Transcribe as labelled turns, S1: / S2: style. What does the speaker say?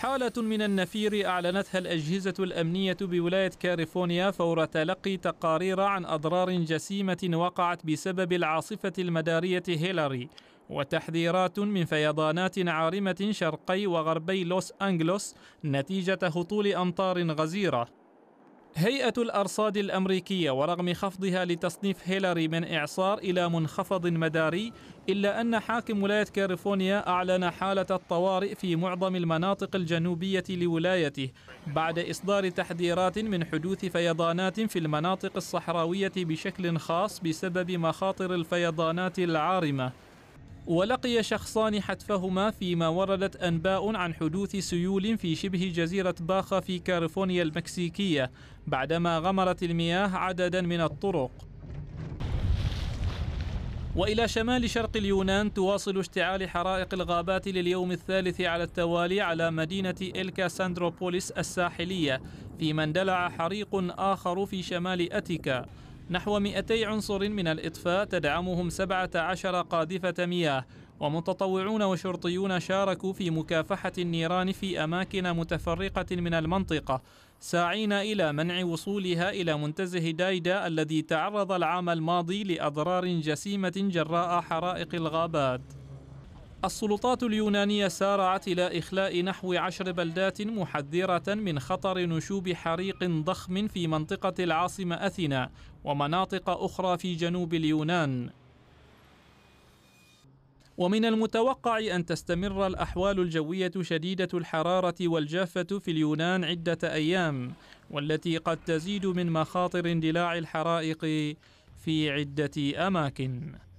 S1: حالة من النفير أعلنتها الأجهزة الأمنية بولاية كاليفورنيا فور تلقي تقارير عن أضرار جسيمة وقعت بسبب العاصفة المدارية هيلاري وتحذيرات من فيضانات عارمة شرقي وغربي لوس أنجلوس نتيجة هطول أمطار غزيرة. هيئة الأرصاد الأمريكية ورغم خفضها لتصنيف هيلاري من إعصار إلى منخفض مداري إلا أن حاكم ولاية كاليفورنيا أعلن حالة الطوارئ في معظم المناطق الجنوبية لولايته بعد إصدار تحذيرات من حدوث فيضانات في المناطق الصحراوية بشكل خاص بسبب مخاطر الفيضانات العارمة. ولقي شخصان حتفهما فيما وردت أنباء عن حدوث سيول في شبه جزيرة باخا في كاليفورنيا المكسيكية بعدما غمرت المياه عددا من الطرق. وإلى شمال شرق اليونان تواصل اشتعال حرائق الغابات لليوم الثالث على التوالي على مدينة إلكا ساندروبوليس الساحلية فيما اندلع حريق آخر في شمال أتيكا. نحو 200 عنصر من الإطفاء تدعمهم 17 قاذفة مياه ومتطوعون وشرطيون شاركوا في مكافحة النيران في أماكن متفرقة من المنطقة ساعين إلى منع وصولها إلى منتزه دايدا الذي تعرض العام الماضي لأضرار جسيمة جراء حرائق الغابات. السلطات اليونانية سارعت إلى إخلاء نحو عشر بلدات محذرة من خطر نشوب حريق ضخم في منطقة العاصمة أثينا ومناطق أخرى في جنوب اليونان. ومن المتوقع أن تستمر الأحوال الجوية شديدة الحرارة والجافة في اليونان عدة أيام والتي قد تزيد من مخاطر اندلاع الحرائق في عدة أماكن.